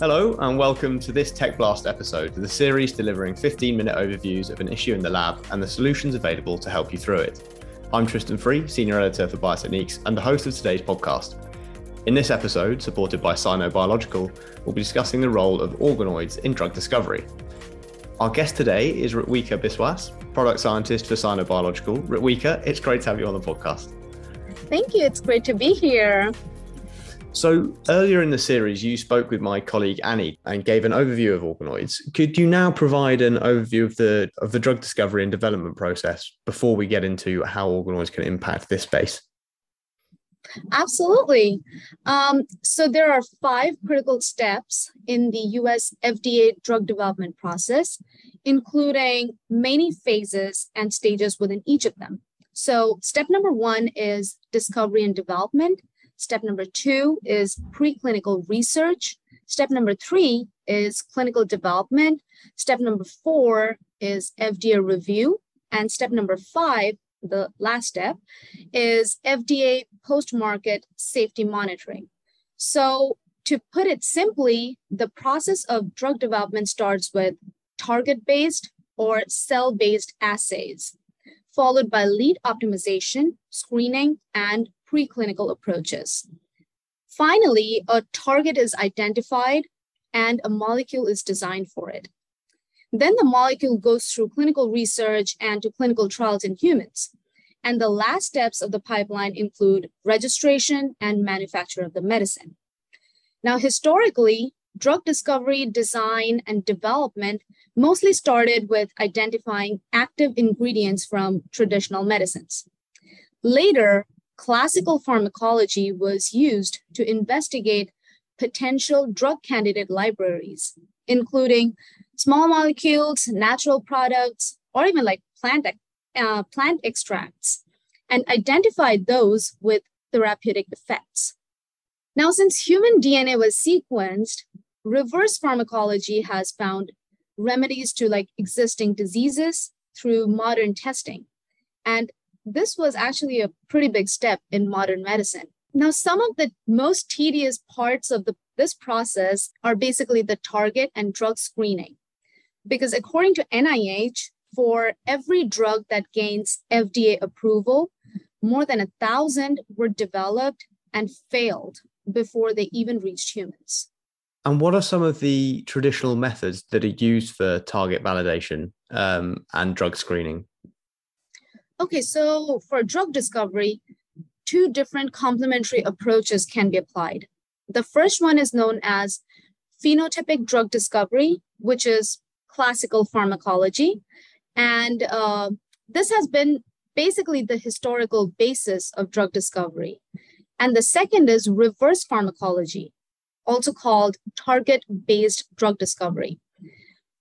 Hello, and welcome to this Tech Blast episode, the series delivering 15 minute overviews of an issue in the lab and the solutions available to help you through it. I'm Tristan Free, Senior Editor for Biotechniques and the host of today's podcast. In this episode, supported by Sino Biological, we'll be discussing the role of organoids in drug discovery. Our guest today is Ritwika Biswas, Product Scientist for Sino Biological. Ritwika, it's great to have you on the podcast. Thank you. It's great to be here. So earlier in the series, you spoke with my colleague Annie and gave an overview of organoids. Could you now provide an overview of the of the drug discovery and development process before we get into how organoids can impact this space? Absolutely. Um, so there are five critical steps in the US FDA drug development process, including many phases and stages within each of them. So, step number one is discovery and development. Step number two is preclinical research. Step number three is clinical development. Step number four is FDA review. And step number five, the last step, is FDA post market safety monitoring. So, to put it simply, the process of drug development starts with target based or cell based assays, followed by lead optimization, screening, and preclinical approaches. Finally, a target is identified and a molecule is designed for it. Then the molecule goes through clinical research and to clinical trials in humans. And the last steps of the pipeline include registration and manufacture of the medicine. Now, historically, drug discovery, design, and development mostly started with identifying active ingredients from traditional medicines. Later, classical pharmacology was used to investigate potential drug candidate libraries, including small molecules, natural products, or even like plant, uh, plant extracts, and identify those with therapeutic effects. Now, since human DNA was sequenced, reverse pharmacology has found remedies to like existing diseases through modern testing. And this was actually a pretty big step in modern medicine. Now, some of the most tedious parts of the, this process are basically the target and drug screening. Because according to NIH, for every drug that gains FDA approval, more than a thousand were developed and failed before they even reached humans. And what are some of the traditional methods that are used for target validation um, and drug screening? Okay, so for drug discovery, two different complementary approaches can be applied. The first one is known as phenotypic drug discovery, which is classical pharmacology. And uh, this has been basically the historical basis of drug discovery. And the second is reverse pharmacology, also called target based drug discovery.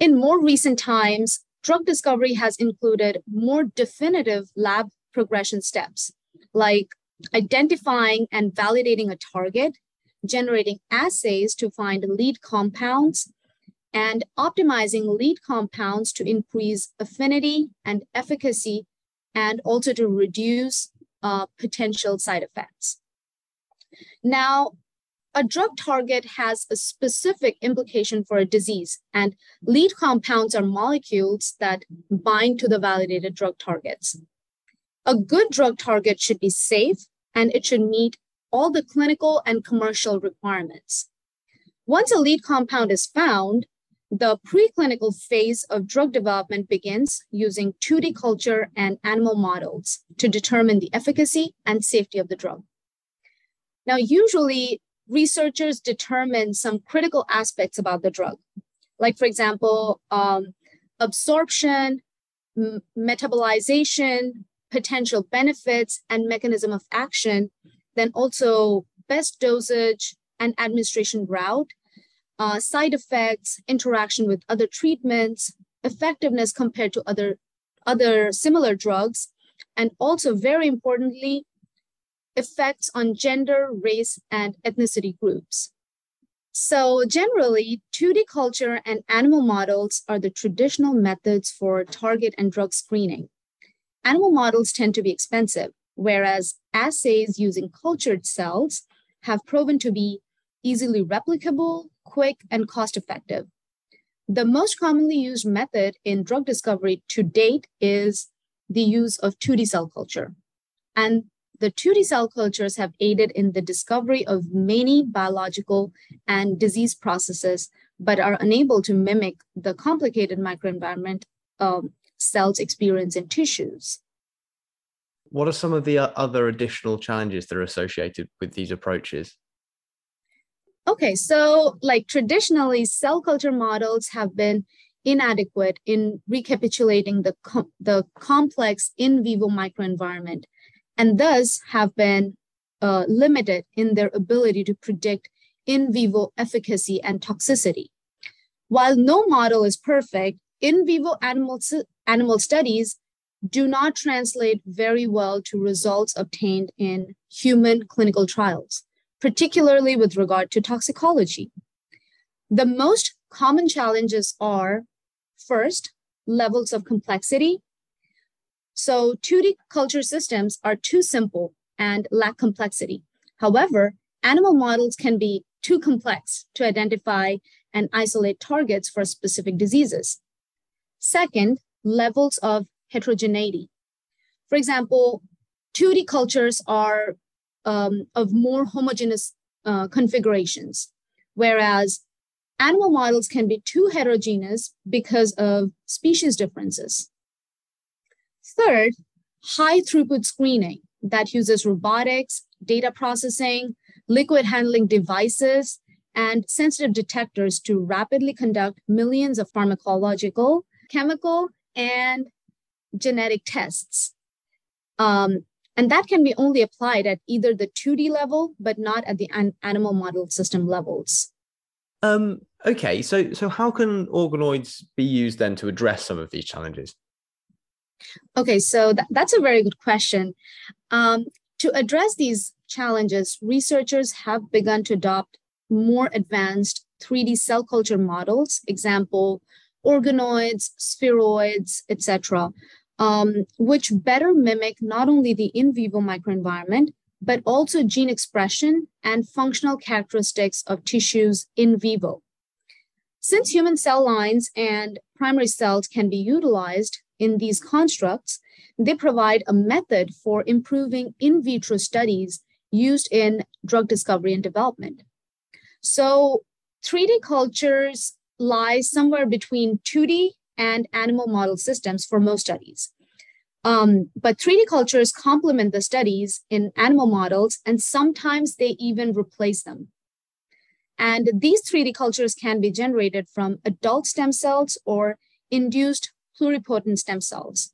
In more recent times, drug discovery has included more definitive lab progression steps, like identifying and validating a target, generating assays to find lead compounds, and optimizing lead compounds to increase affinity and efficacy, and also to reduce uh, potential side effects. Now, a drug target has a specific implication for a disease, and lead compounds are molecules that bind to the validated drug targets. A good drug target should be safe and it should meet all the clinical and commercial requirements. Once a lead compound is found, the preclinical phase of drug development begins using 2D culture and animal models to determine the efficacy and safety of the drug. Now, usually researchers determine some critical aspects about the drug, like, for example, um, absorption, m- metabolization, potential benefits, and mechanism of action, then also best dosage and administration route, uh, side effects, interaction with other treatments, effectiveness compared to other, other similar drugs, and also very importantly, effects on gender, race, and ethnicity groups. So generally, 2D culture and animal models are the traditional methods for target and drug screening. Animal models tend to be expensive, whereas assays using cultured cells have proven to be easily replicable, quick, and cost effective. The most commonly used method in drug discovery to date is the use of 2D cell culture. And the 2D cell cultures have aided in the discovery of many biological and disease processes, but are unable to mimic the complicated microenvironment um, cells experience in tissues. What are some of the uh, other additional challenges that are associated with these approaches? Okay, so like traditionally, cell culture models have been inadequate in recapitulating the, com- the complex in vivo microenvironment and thus have been uh, limited in their ability to predict in vivo efficacy and toxicity. While no model is perfect, in vivo animal, animal studies do not translate very well to results obtained in human clinical trials, particularly with regard to toxicology. The most common challenges are first, levels of complexity. So 2D culture systems are too simple and lack complexity. However, animal models can be too complex to identify and isolate targets for specific diseases. Second, levels of heterogeneity. For example, 2D cultures are um, of more homogeneous uh, configurations, whereas animal models can be too heterogeneous because of species differences. Third, high throughput screening that uses robotics, data processing, liquid handling devices, and sensitive detectors to rapidly conduct millions of pharmacological, chemical, and genetic tests. Um, and that can be only applied at either the 2D level, but not at the an- animal model system levels. Um, okay, so so how can organoids be used then to address some of these challenges? Okay, so th- that's a very good question. Um, to address these challenges, researchers have begun to adopt more advanced 3D cell culture models, example, organoids, spheroids, etc., um, which better mimic not only the in vivo microenvironment, but also gene expression and functional characteristics of tissues in vivo. Since human cell lines and primary cells can be utilized in these constructs, they provide a method for improving in vitro studies used in drug discovery and development. So 3D cultures lie somewhere between 2D and animal model systems for most studies. Um, but 3D cultures complement the studies in animal models, and sometimes they even replace them. And these 3D cultures can be generated from adult stem cells or induced pluripotent stem cells.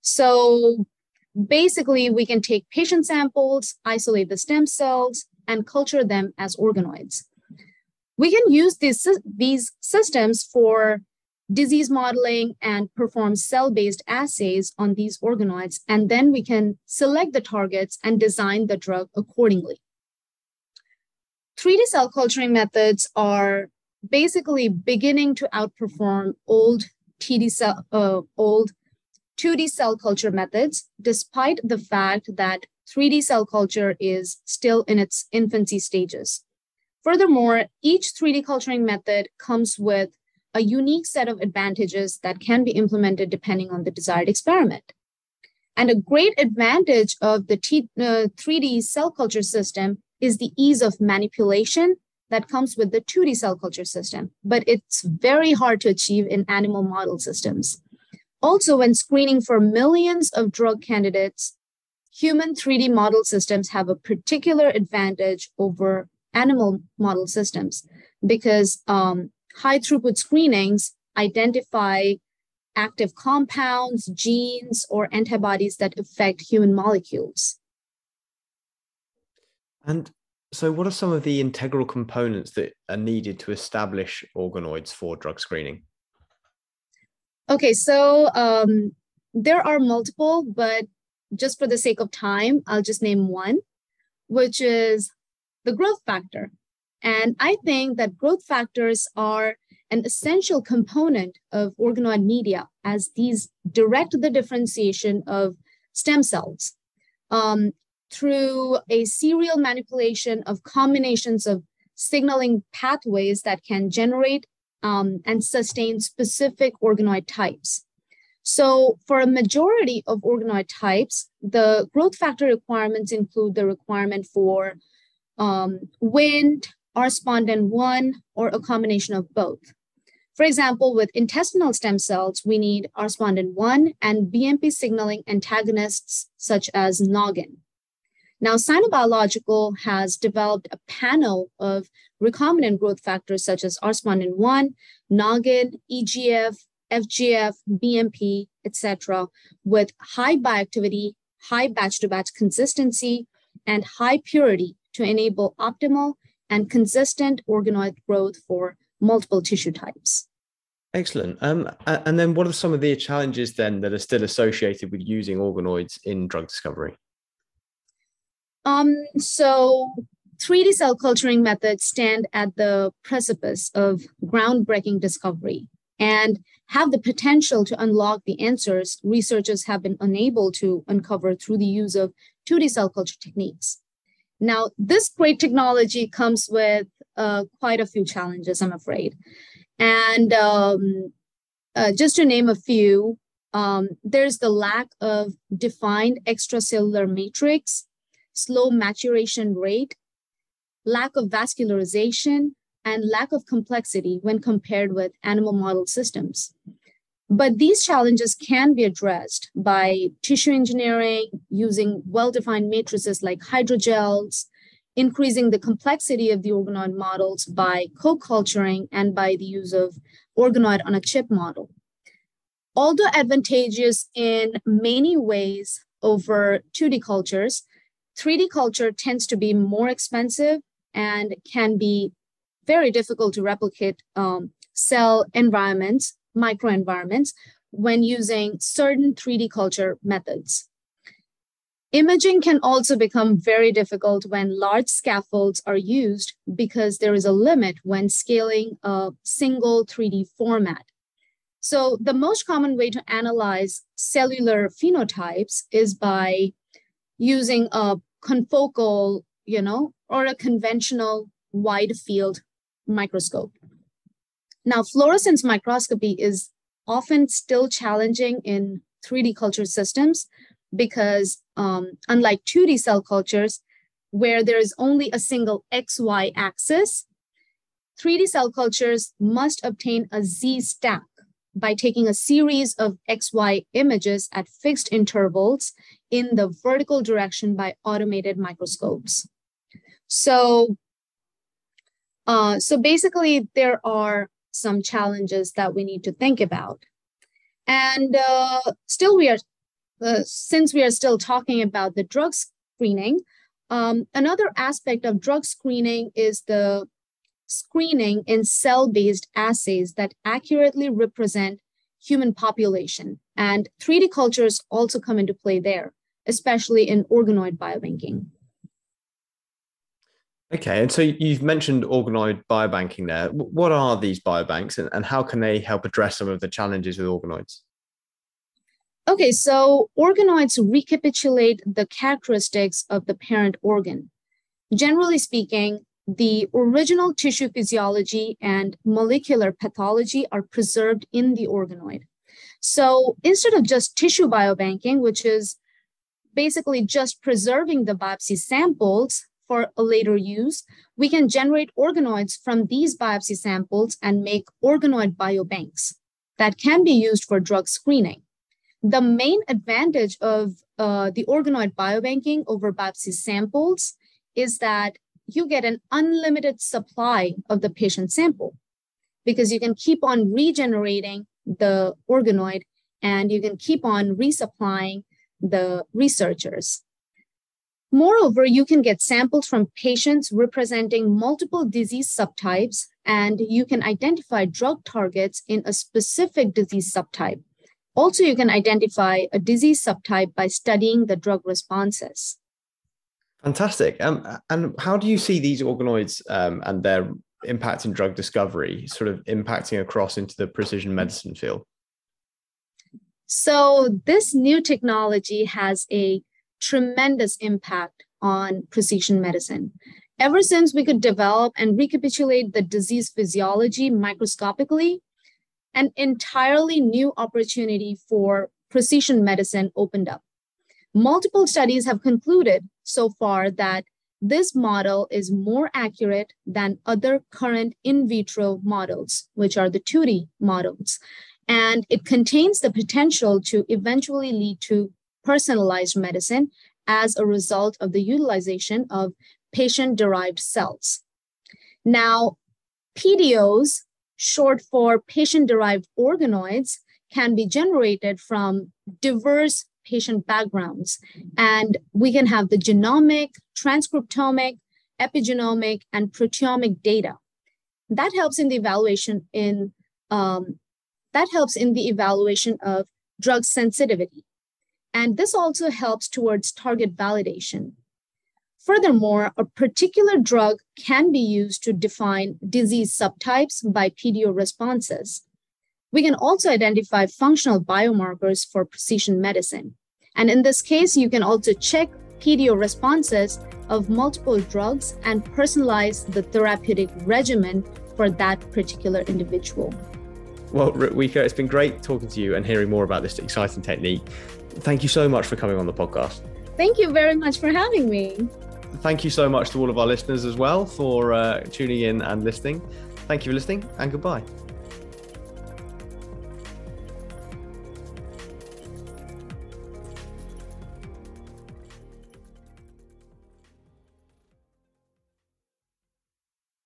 So basically, we can take patient samples, isolate the stem cells, and culture them as organoids. We can use these, these systems for disease modeling and perform cell-based assays on these organoids, and then we can select the targets and design the drug accordingly. 3D cell culturing methods are basically beginning to outperform old TD cell, uh, old 2D cell culture methods, despite the fact that 3D cell culture is still in its infancy stages. Furthermore, each 3D culturing method comes with a unique set of advantages that can be implemented depending on the desired experiment. And a great advantage of the T, uh, 3D cell culture system is the ease of manipulation that comes with the 2D cell culture system, but it's very hard to achieve in animal model systems. Also, when screening for millions of drug candidates, human 3D model systems have a particular advantage over animal model systems because um, high throughput screenings identify active compounds, genes, or antibodies that affect human molecules. And so, what are some of the integral components that are needed to establish organoids for drug screening? Okay, so um, there are multiple, but just for the sake of time, I'll just name one, which is the growth factor. And I think that growth factors are an essential component of organoid media as these direct the differentiation of stem cells um, through a serial manipulation of combinations of signaling pathways that can generate um, and sustain specific organoid types. So, for a majority of organoid types, the growth factor requirements include the requirement for um, Wnt, R-spondin 1, or a combination of both. For example, with intestinal stem cells, we need R-spondin 1 and BMP signaling antagonists such as noggin. Now, Sino Biological has developed a panel of recombinant growth factors such as R-spondin 1, noggin, EGF, FGF, BMP, etc., with high bioactivity, high batch-to-batch consistency, and high purity to enable optimal and consistent organoid growth for multiple tissue types. Excellent. Um, and then what are some of the challenges then that are still associated with using organoids in drug discovery? Um, so 3D cell culturing methods stand at the precipice of groundbreaking discovery and have the potential to unlock the answers researchers have been unable to uncover through the use of 2D cell culture techniques. Now, this great technology comes with uh, quite a few challenges, I'm afraid. And um, uh, just to name a few, um, there's the lack of defined extracellular matrix, slow maturation rate, lack of vascularization, and lack of complexity when compared with animal model systems. But these challenges can be addressed by tissue engineering, using well defined matrices like hydrogels, increasing the complexity of the organoid models by co culturing and by the use of organoid on a chip model. Although advantageous in many ways over 2D cultures, 3D culture tends to be more expensive and can be very difficult to replicate um, cell environments, microenvironments, when using certain 3D culture methods. Imaging can also become very difficult when large scaffolds are used because there is a limit when scaling a single 3D format. So the most common way to analyze cellular phenotypes is by using a confocal, you know, or a conventional wide field microscope. Now, fluorescence microscopy is often still challenging in 3D culture systems because, um, unlike 2D cell cultures, where there is only a single XY axis, 3D cell cultures must obtain a Z stack by taking a series of XY images at fixed intervals in the vertical direction by automated microscopes. So, uh, so basically, there are some challenges that we need to think about. And uh, still, we are, uh, since we are still talking about the drug screening, um, another aspect of drug screening is the screening in cell-based assays that accurately represent human population. And 3D cultures also come into play there, especially in organoid biobanking. Okay, and so you've mentioned organoid biobanking there. What are these biobanks and, and how can they help address some of the challenges with organoids? Okay, so organoids recapitulate the characteristics of the parent organ. Generally speaking, the original tissue physiology and molecular pathology are preserved in the organoid. So instead of just tissue biobanking, which is basically just preserving the biopsy samples for a later use, we can generate organoids from these biopsy samples and make organoid biobanks that can be used for drug screening. The main advantage of uh, the organoid biobanking over biopsy samples is that you get an unlimited supply of the patient sample because you can keep on regenerating the organoid and you can keep on resupplying the researchers. Moreover, you can get samples from patients representing multiple disease subtypes, and you can identify drug targets in a specific disease subtype. Also, you can identify a disease subtype by studying the drug responses. Fantastic. Um, and how do you see these organoids um, and their impact in drug discovery sort of impacting across into the precision medicine field? So, this new technology has a tremendous impact on precision medicine. Ever since we could develop and recapitulate the disease physiology microscopically, an entirely new opportunity for precision medicine opened up. Multiple studies have concluded so far that this model is more accurate than other current in vitro models, which are the 2D models. And it contains the potential to eventually lead to personalized medicine as a result of the utilization of patient derived cells. Now, PDOs, short for patient derived organoids, can be generated from diverse patient backgrounds. And we can have the genomic, transcriptomic, epigenomic, and proteomic data. That helps in the evaluation in um, that helps in the evaluation of drug sensitivity. And this also helps towards target validation. Furthermore, a particular drug can be used to define disease subtypes by PDO responses. We can also identify functional biomarkers for precision medicine. And in this case, you can also check PDO responses of multiple drugs and personalize the therapeutic regimen for that particular individual. Well, Rika, it's been great talking to you and hearing more about this exciting technique. Thank you so much for coming on the podcast. Thank you very much for having me. Thank you so much to all of our listeners as well for uh, tuning in and listening. Thank you for listening and goodbye.